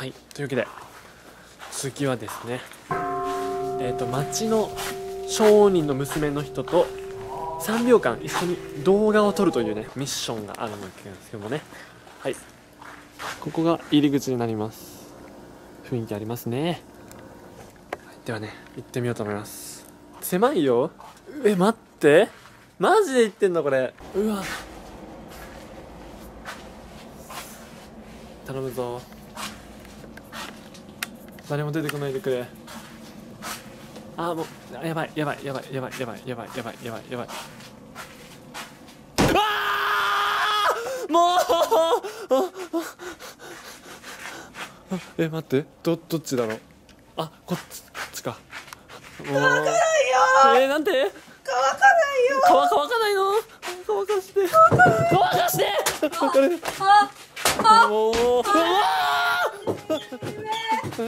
はい。というわけで次はですねえっ、と町の商人の娘の人と3秒間一緒に動画を撮るというねミッションがあるんですけどもね。はい。ここが入り口になります。雰囲気ありますね、はい。ではね行ってみようと思います。狭いよ。え待って。マジで行ってんのこれ。うわ。頼むぞ。誰も出てこないでくれ。あーもうあやばいやばいやばいやばいやばいやばいやばいやばいやばい。もう！あえ待って。どどっちだろう？あこっちか。乾かないよ！えー、なんで乾かないよ！乾乾かないの？乾かして。乾かして乾かれあもう。うわー大丈夫こ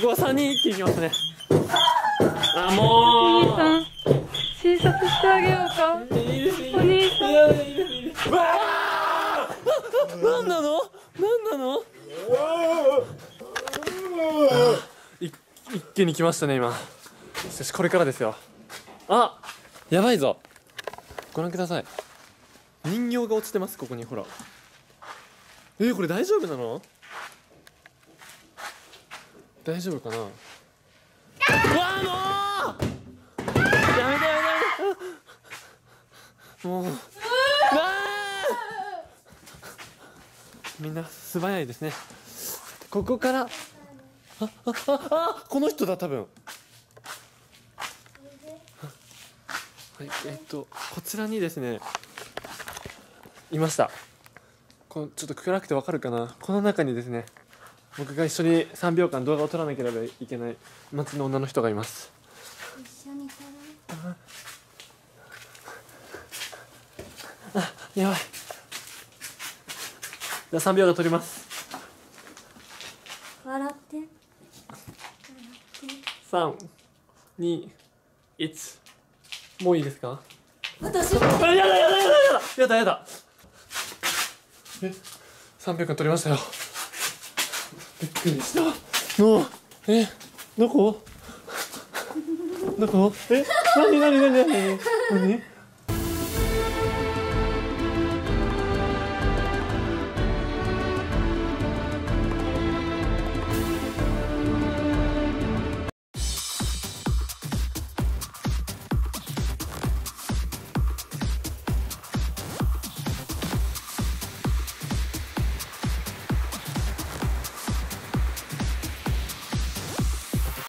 こは3人一気に行きますね。あもう。さん診察してあげようか。お兄さん。いいです。いいです。うわーなのなんなのい一気に来ましたね今しかしこれからです。よあやばいぞご覧ください人形が落ちてます。ここにほらえー、これ大丈夫なの大丈夫かな？うわあもう！やめてやめてもう。わあ！みんな素早いですね。ここから。ああああこの人だ多分。はいえっとこちらにですねいました。このちょっと暗くてわかるかな？この中にですね僕が一緒に3秒間動画を撮らなければいけない町の女の人がいます。一緒に撮やばい。じゃあ3秒が撮ります。ろう笑って。321もういいですか？私。あやだやだやだやだやだ。やだえ300円取りましたよびっくりした。のえどこ？どこ？え何何何何何？